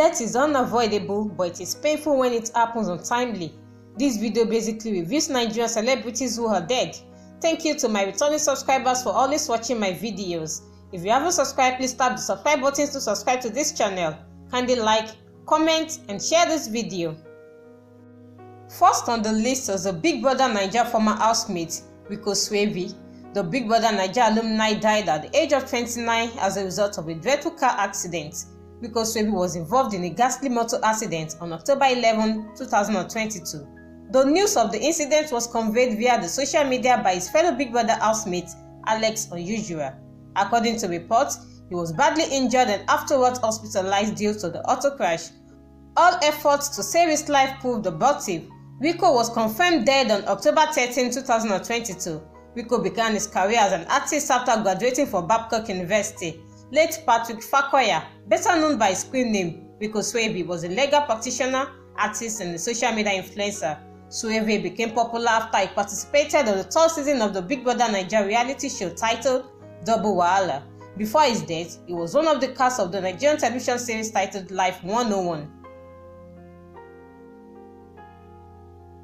Death is unavoidable, but it is painful when it happens untimely. This video basically reviews Nigerian celebrities who are dead. Thank you to my returning subscribers for always watching my videos. If you haven't subscribed, please tap the subscribe button to subscribe to this channel. Kindly like, comment, and share this video. First on the list is the Big Brother Naija former housemate, Rico Swavey. The Big Brother Naija alumni died at the age of 29 as a result of a dreadful car accident. Rico Swavey was involved in a ghastly motor accident on October 11, 2022. The news of the incident was conveyed via the social media by his fellow Big Brother housemate, Alex Unusual. According to reports, he was badly injured and afterwards hospitalized due to the auto crash. All efforts to save his life proved abortive. Rico was confirmed dead on October 13, 2022. Rico began his career as an artist after graduating from Babcock University. Late Patrick Fakoya, better known by his screen name Rico Swavey, was a legal practitioner, artist, and a social media influencer. Swavey became popular after he participated on the third season of the Big Brother Nigeria reality show titled Double Wahala. Before his death, he was one of the cast of the Nigerian television series titled Life 101.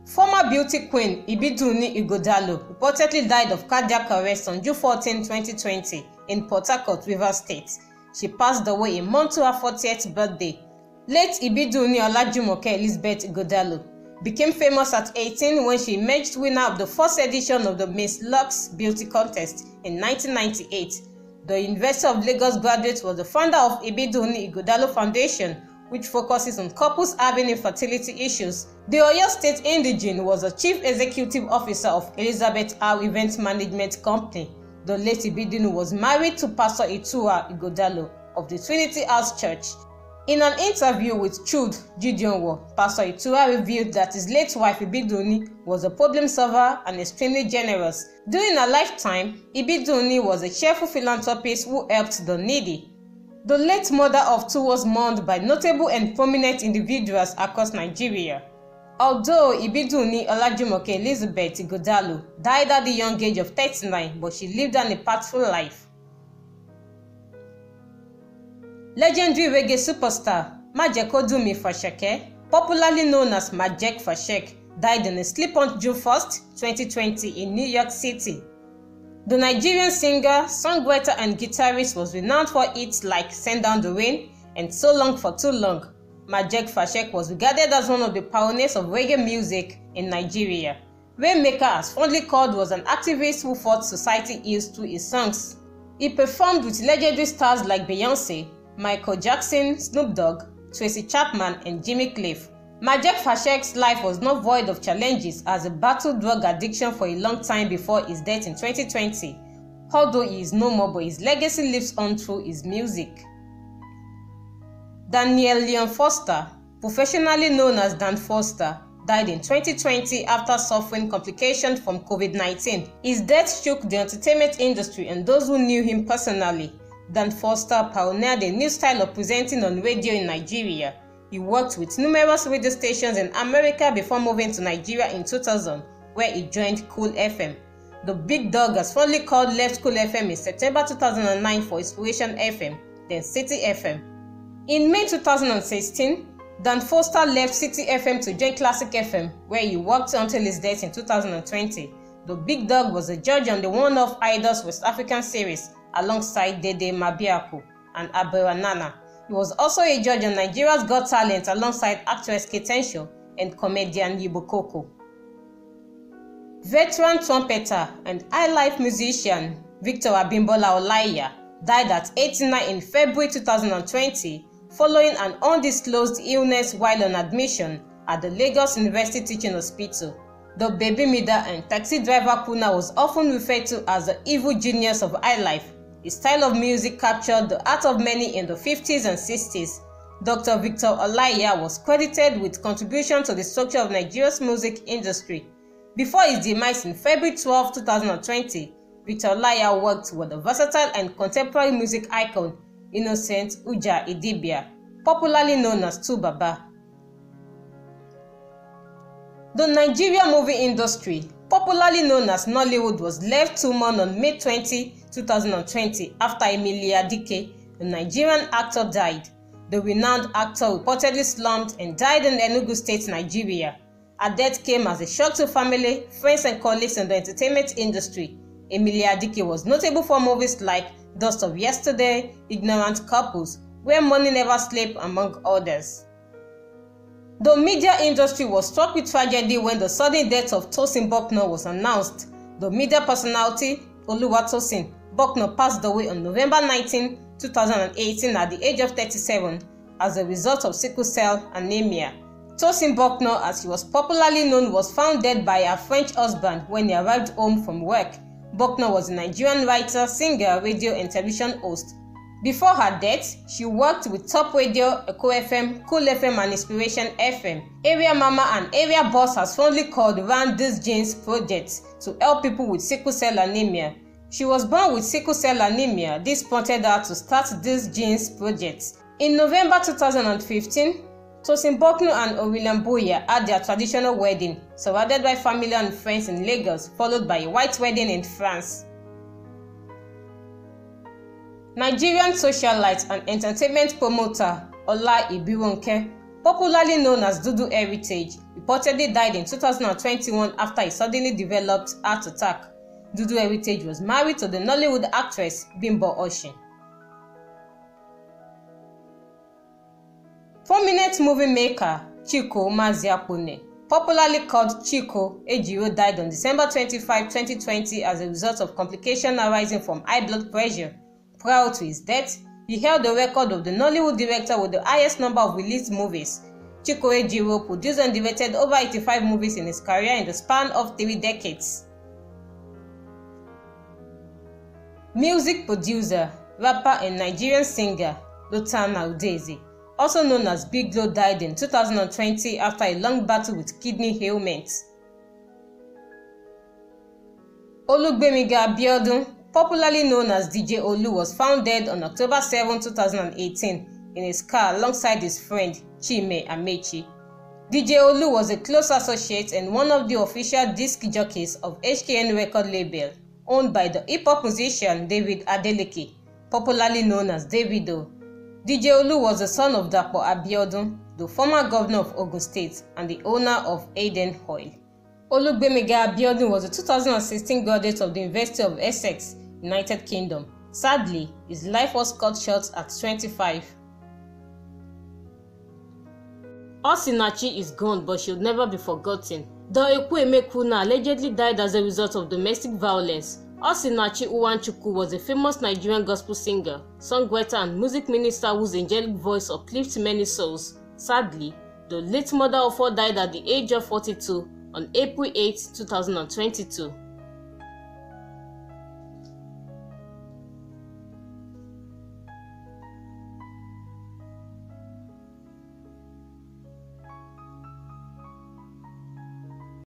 Former beauty queen Ibidunni Ighodalo reportedly died of cardiac arrest on June 14, 2020 in Port Harcourt, Rivers State. She passed away a month to her 40th birthday. Late Ibidunni Olajumoke Elizabeth Ighodalo became famous at 18 when she emerged winner of the first edition of the Miss Lux Beauty Contest in 1998. The University of Lagos graduate was the founder of Ibidunni Ighodalo Foundation, which focuses on couples having infertility issues. The Oyo State Indigene was the chief executive officer of Elizabeth Howe Event Management Company. The late Ibidunni was married to Pastor Itua Ighodalo of the Trinity House Church. In an interview with Chud Gidionwo, Pastor Itua revealed that his late wife Ibidunni was a problem solver and extremely generous. During her lifetime, Ibidunni was a cheerful philanthropist who helped the needy. The late mother of two was mourned by notable and prominent individuals across Nigeria. Although Ibidunni Olajumoke Elizabeth Ighodalo died at the young age of 39, but she lived an impactful life. Legendary reggae superstar Majekodunmi Fasheke, popularly known as Majek Fashek, died in a sleep on June 1, 2020 in New York City. The Nigerian singer, songwriter, and guitarist was renowned for hits like Send Down the Rain and So Long for Too Long. Majek Fashek was regarded as one of the pioneers of reggae music in Nigeria. Rainmaker, as fondly called, was an activist who fought society ills through his songs. He performed with legendary stars like Beyonce, Michael Jackson, Snoop Dogg, Tracy Chapman, and Jimmy Cliff. Majek Fashek's life was not void of challenges as he battled drug addiction for a long time before his death in 2020. Although he is no more, but his legacy lives on through his music. Daniel Leon Foster, professionally known as Dan Foster, died in 2020 after suffering complications from COVID-19. His death shook the entertainment industry and those who knew him personally. Dan Foster pioneered a new style of presenting on radio in Nigeria. He worked with numerous radio stations in America before moving to Nigeria in 2000, where he joined Cool FM. The big dog, as fondly called, left Cool FM in September 2009 for Inspiration FM, then City FM. In May 2016, Dan Foster left City FM to join Classic FM, where he worked until his death in 2020. The big dog was a judge on the one-off Idols West African series alongside Dede Mabiaku and Abrewa Nana. He was also a judge on Nigeria's Got Talent alongside actress Kate Henshaw and comedian Yibo Koko. Veteran trumpeter and high-life musician Victor Abimbola Olaiya died at 89 in February 2020 following an undisclosed illness while on admission at the Lagos University Teaching Hospital. The baby Mida and taxi driver Kuna was often referred to as the evil genius of highlife. His style of music captured the heart of many in the 50s and 60s. Dr. Victor Olaiya was credited with contribution to the structure of Nigeria's music industry. Before his demise in February 12, 2020, Victor Olaiya worked with the versatile and contemporary music icon Innocent Uja Idibia, popularly known as Tubaba. The Nigeria movie industry, popularly known as Nollywood, was left to mourn on May 20, 2020 after Emilia Dike, a Nigerian actor, died. The renowned actor reportedly slumped and died in Enugu State, Nigeria. Her death came as a shock to family, friends, and colleagues in the entertainment industry. Emilia Adike was notable for movies like Dust of Yesterday, Ignorant Couples, Where Money Never Slept, among others. The media industry was struck with tragedy when the sudden death of Tosyn Bucknor was announced. The media personality, Oluwatosin Bucknor, passed away on November 19, 2018 at the age of 37 as a result of sickle cell anemia. Tosyn Bucknor, as he was popularly known, was found dead by her French husband when he arrived home from work. Bucknor was a Nigerian writer, singer, radio and television host before her death, she worked with Top Radio, Echo FM, Cool FM, and Inspiration FM. Area Mama and Area Boss has fondly called Run These Genes Project to help people with sickle cell anemia. She was born with sickle cell anemia. This prompted her to start this Genes Project. In November 2015, Tosyn Bucknor and Orilam Boya had their traditional wedding, surrounded by family and friends in Lagos, followed by a white wedding in France. Nigerian socialite and entertainment promoter Ola Ibironke, popularly known as Dudu Heritage, reportedly died in 2021 after a suddenly developed heart attack. Dudu Heritage was married to the Nollywood actress Bimbo Oshin. Prominent movie maker Chiko Maziapone, popularly called Chico Ejiro, died on December 25, 2020 as a result of complications arising from high blood pressure. Prior to his death, he held the record of the Nollywood director with the highest number of released movies. Chico Ejiro produced and directed over 85 movies in his career in the span of three decades. Music producer, rapper and Nigerian singer Lotana Udeze, also known as Big Lo died in 2020 after a long battle with kidney ailments. Olugbemiga Abiodun popularly known as DJ Olu, was found dead on October 7, 2018 in his car alongside his friend Chime Amechi. DJ Olu was a close associate and one of the official disc jockeys of HKN record label, owned by the hip-hop musician David Adeleke, popularly known as Davido. DJ Olu was the son of Dapo Abiodun, the former governor of Ogun State and the owner of Heyden Oil. Olugbemiga Abiodun was a 2016 graduate of the University of Essex United Kingdom. Sadly, his life was cut short at 25. Osinachi is gone but she'll never be forgotten. Doekwe Emekwuna allegedly died as a result of domestic violence. Osinachi Uwanchukwu was a famous Nigerian gospel singer, songwriter and music minister whose angelic voice uplifts many souls. Sadly, the late mother of four died at the age of 42 on April 8, 2022.